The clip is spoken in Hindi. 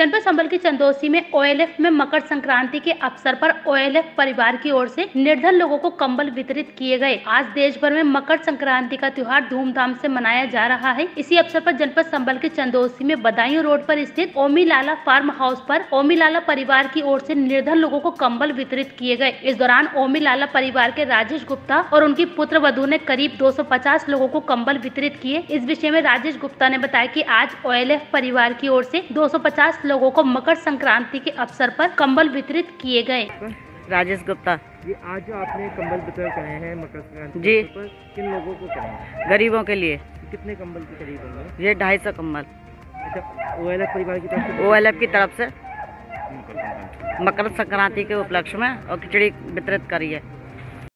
के चंदोसी में ओएलएफ में मकर संक्रांति के अवसर पर ओएलएफ परिवार की ओर से निर्धन लोगों को कंबल वितरित किए गए। आज देश भर में मकर संक्रांति का त्योहार धूमधाम से मनाया जा रहा है। इसी अवसर पर जनपद संबल के चंदोसी में बदायूं रोड पर स्थित ओमी लाला फार्म हाउस पर ओमी लाला परिवार की ओर से निर्धन लोगों को कंबल वितरित किए गए। इस दौरान ओमी लाला परिवार के राजेश गुप्ता और उनकी पुत्र वधु ने करीब 250 लोगों को कंबल वितरित किए। इस विषय में राजेश गुप्ता ने बताया कि आज ओएलएफ परिवार की ओर से 250 लोगों को मकर संक्रांति के अवसर पर कंबल वितरित किए गए। राजेश गुप्ता। ये आज जो आपने कंबल वितरण करे हैं मकर संक्रांति जी। पर। किन लोगों को करे हैं? गरीबों के लिए। कितने कंबल के करीब होंगे? ये ढाई सौ कम्बल ओ परिवार की तरफ़ से ओ की तरफ़ से। मकर संक्रांति के उपलक्ष्य में और खिचड़ी वितरित करी है।